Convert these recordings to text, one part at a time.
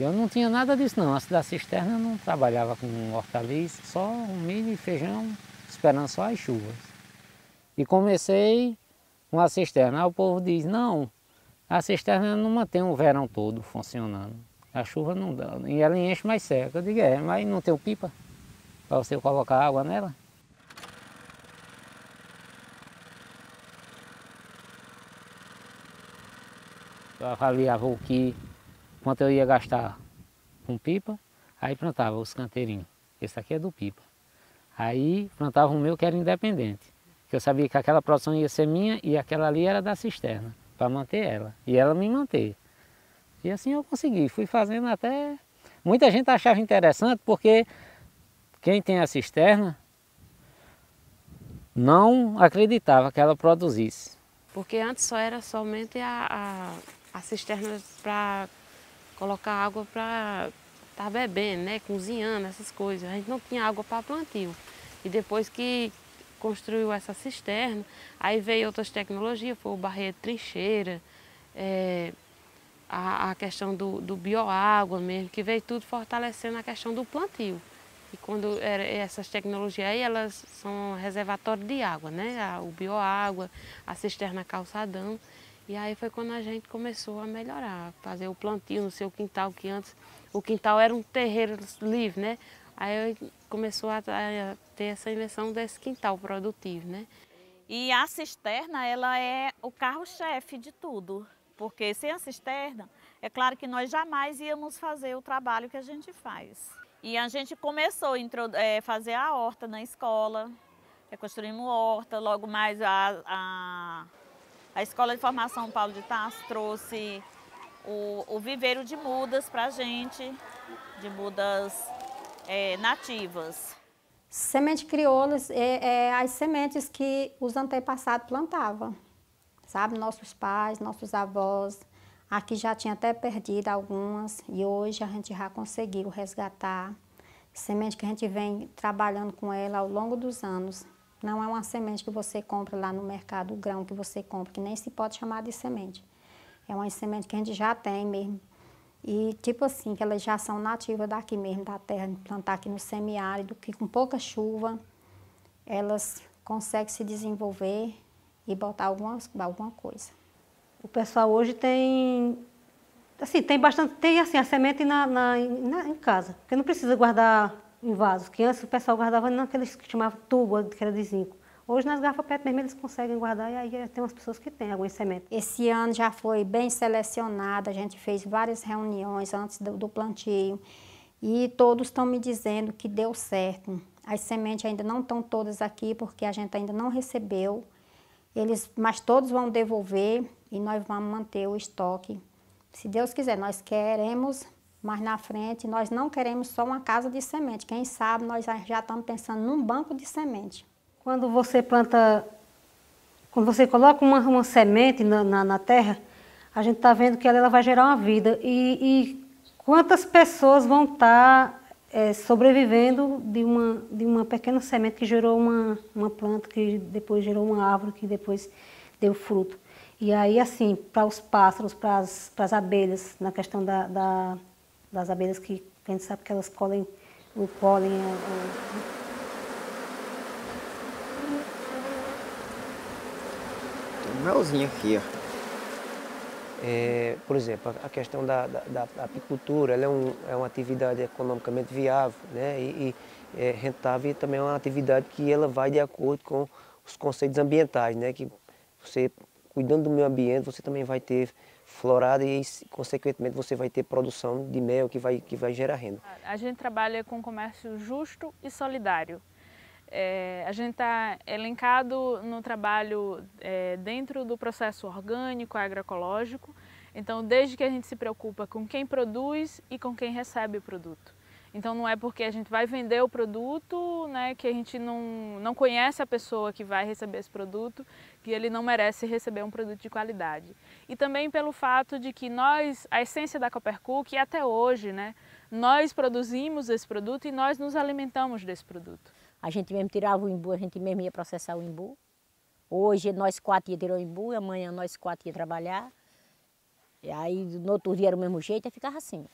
Eu não tinha nada disso não, antes da cisterna não trabalhava com hortaliça, só milho e feijão, esperando só as chuvas. E comecei com a cisterna, aí o povo diz, não, a cisterna não mantém o verão todo funcionando, a chuva não dá, e ela enche mais seca. Eu digo, é, mas não tem pipa para você colocar água nela? Eu avaliava o que, quanto eu ia gastar com pipa, aí plantava os canteirinhos. Esse aqui é do pipa. Aí plantava o meu que era independente, que eu sabia que aquela produção ia ser minha e aquela ali era da cisterna, para manter ela, e ela me manter. E assim eu consegui, fui fazendo até... Muita gente achava interessante porque quem tem a cisterna não acreditava que ela produzisse. Porque antes só era somente a, a a cisterna para colocar água para estar tá bebendo, né? cozinhando, essas coisas. A gente não tinha água para plantio. E depois que construiu essa cisterna, aí veio outras tecnologias, foi o barreiro trincheira, é, a, a, questão do, do bioágua mesmo, que veio tudo fortalecendo a questão do plantio. E quando essas tecnologias aí, elas são reservatório de água, né? O bioágua, a cisterna calçadão. E aí foi quando a gente começou a melhorar, fazer o plantio no seu quintal, que antes o quintal era um terreiro livre, né? Aí começou a, ter essa invenção desse quintal produtivo, né? E a cisterna, ela é o carro-chefe de tudo, porque sem a cisterna, é claro que nós jamais íamos fazer o trabalho que a gente faz. E a gente começou a é, fazer a horta na escola, construímos horta, logo mais a, a a Escola de Formação Paulo de Tarso trouxe o, o viveiro de mudas para a gente, de mudas é, nativas. Semente crioulas é, é, as sementes que os antepassados plantavam, sabe? Nossos pais, nossos avós. Aqui já tinha até perdido algumas e hoje a gente já conseguiu resgatar. Semente que a gente vem trabalhando com ela ao longo dos anos. Não é uma semente que você compra lá no mercado, o grão que você compra, que nem se pode chamar de semente. É uma semente que a gente já tem mesmo. E tipo assim, que elas já são nativas daqui mesmo, da terra, plantar aqui no semiárido, que com pouca chuva elas conseguem se desenvolver e botar algumas, alguma coisa. O pessoal hoje tem, assim, tem bastante, tem assim, a semente na, na, na em casa, porque não precisa guardar em vasos, que antes o pessoal guardava naqueles que chamavam tubo, que era de zinco. Hoje nas garrafas PET mesmo eles conseguem guardar e aí tem umas pessoas que têm algumas sementes. Esse ano já foi bem selecionado, a gente fez várias reuniões antes do, do plantio e todos estão me dizendo que deu certo. As sementes ainda não estão todas aqui porque a gente ainda não recebeu, eles, mas todos vão devolver e nós vamos manter o estoque. Se Deus quiser, nós queremos mas na frente nós não queremos só uma casa de semente. Quem sabe nós já estamos pensando num banco de semente. Quando você planta, quando você coloca uma, uma semente na, na, na, terra, a gente está vendo que ela, ela, vai gerar uma vida. E, e quantas pessoas vão estar tá, é, sobrevivendo de uma, de uma pequena semente que gerou uma, uma planta, que depois gerou uma árvore, que depois deu fruto. E aí, assim, para os pássaros, para as, abelhas, na questão da, da das abelhas que a gente sabe que elas colhem o pólen. O, melzinho aqui, ó. É, por exemplo, a questão da, da, da apicultura é, um, é uma atividade economicamente viável né, e, e é rentável e também é uma atividade que ela vai de acordo com os conceitos ambientais, né, que você, cuidando do meio ambiente, você também vai ter florada e, consequentemente, você vai ter produção de mel que vai, que vai gerar renda. A gente trabalha com comércio justo e solidário. É, a gente está elencado no trabalho é, dentro do processo orgânico, agroecológico, então desde que a gente se preocupa com quem produz e com quem recebe o produto. Então não é porque a gente vai vender o produto, né, que a gente não, não conhece a pessoa que vai receber esse produto, que ele não merece receber um produto de qualidade. E também pelo fato de que nós, a essência da Coppercook, até hoje, né, nós produzimos esse produto e nós nos alimentamos desse produto. A gente mesmo tirava o imbu, a gente mesmo ia processar o imbu. Hoje nós quatro ia tirar o imbu, amanhã nós quatro ia trabalhar. E aí no outro dia era o mesmo jeito e ficava assim.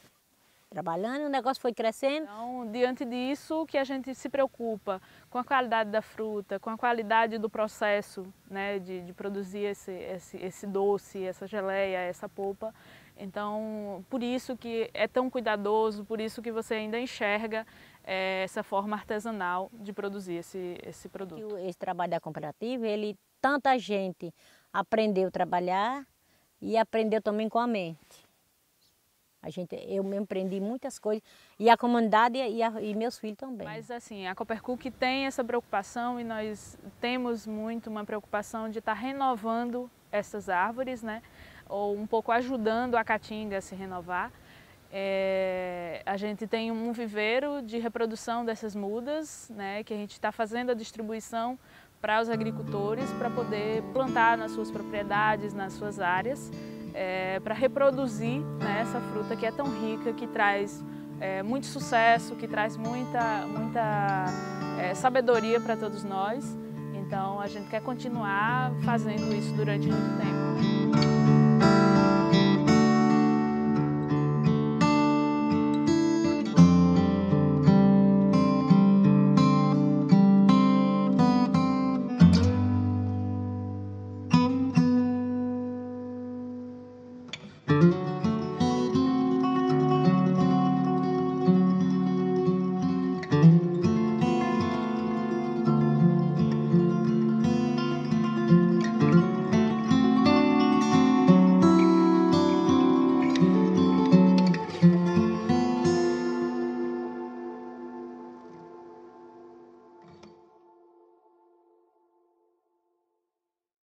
Trabalhando, o negócio foi crescendo. Então, diante disso, que a gente se preocupa com a qualidade da fruta, com a qualidade do processo né, de, de produzir esse, esse, esse doce, essa geleia, essa polpa. Então, por isso que é tão cuidadoso, por isso que você ainda enxerga é, essa forma artesanal de produzir esse, esse produto. Esse trabalho da cooperativa, ele, tanta gente aprendeu a trabalhar e aprendeu também com a mente. A gente, eu mesmo aprendi muitas coisas, e a comunidade e, a, e meus filhos também. Mas assim, a Coopercook tem essa preocupação e nós temos muito uma preocupação de estar renovando essas árvores, né? ou um pouco ajudando a caatinga a se renovar. É, a gente tem um viveiro de reprodução dessas mudas, né, que a gente está fazendo a distribuição para os agricultores para poder plantar nas suas propriedades, nas suas áreas, é, para reproduzir né, essa fruta que é tão rica, que traz é, muito sucesso, que traz muita, muita é, sabedoria para todos nós. Então a gente quer continuar fazendo isso durante muito tempo.